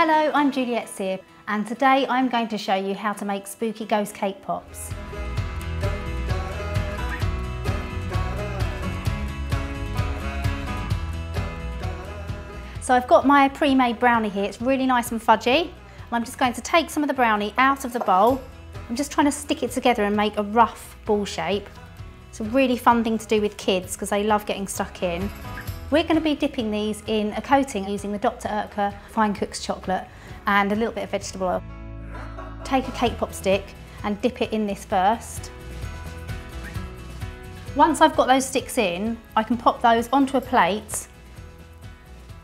Hello, I'm Juliet Sear and today I'm going to show you how to make spooky ghost cake pops. So I've got my pre-made brownie here, it's really nice and fudgy. I'm just going to take some of the brownie out of the bowl. I'm just trying to stick it together and make a rough ball shape. It's a really fun thing to do with kids because they love getting stuck in. We're going to be dipping these in a coating using the Dr. Oetker Fine Cooks chocolate and a little bit of vegetable oil. Take a cake pop stick and dip it in this first. Once I've got those sticks in, I can pop those onto a plate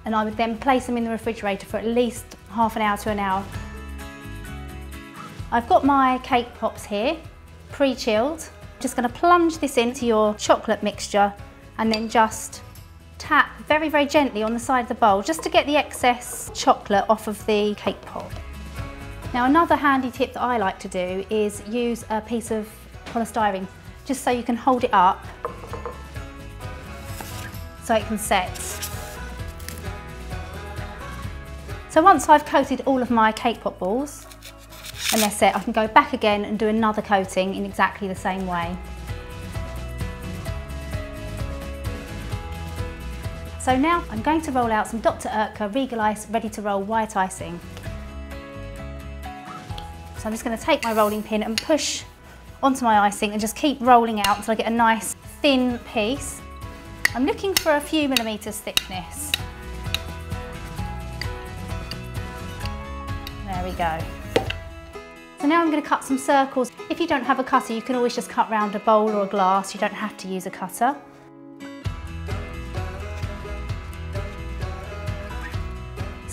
and I would then place them in the refrigerator for at least half an hour to an hour. I've got my cake pops here, pre-chilled. Just going to plunge this into your chocolate mixture and then just tap very, very gently on the side of the bowl just to get the excess chocolate off of the cake pop. Now another handy tip that I like to do is use a piece of polystyrene just so you can hold it up so it can set. So once I've coated all of my cake pop balls and they're set, I can go back again and do another coating in exactly the same way. So now I'm going to roll out some Dr. Oetker Regal Ice Ready to Roll White Icing. So I'm just going to take my rolling pin and push onto my icing and just keep rolling out until I get a nice thin piece. I'm looking for a few millimetres thickness. There we go. So now I'm going to cut some circles. If you don't have a cutter, you can always just cut round a bowl or a glass. You don't have to use a cutter.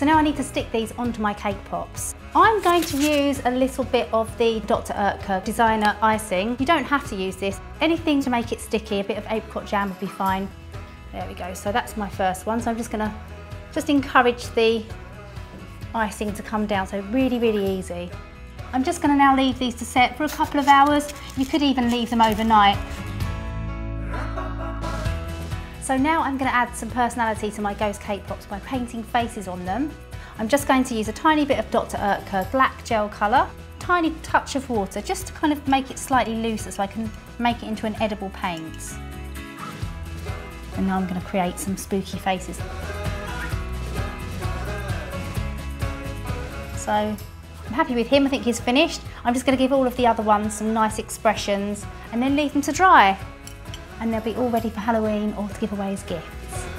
So now I need to stick these onto my cake pops. I'm going to use a little bit of the Dr. Oetker designer icing. You don't have to use this. Anything to make it sticky, a bit of apricot jam would be fine. There we go, so that's my first one. So I'm just gonna just encourage the icing to come down, so really, really easy. I'm just gonna now leave these to set for a couple of hours. You could even leave them overnight. So now I'm going to add some personality to my ghost cake pops by painting faces on them. I'm just going to use a tiny bit of Dr. Oetker black gel colour, tiny touch of water just to kind of make it slightly looser so I can make it into an edible paint. And now I'm going to create some spooky faces. So I'm happy with him, I think he's finished. I'm just going to give all of the other ones some nice expressions and then leave them to dry and they'll be all ready for Halloween or to give away as gifts.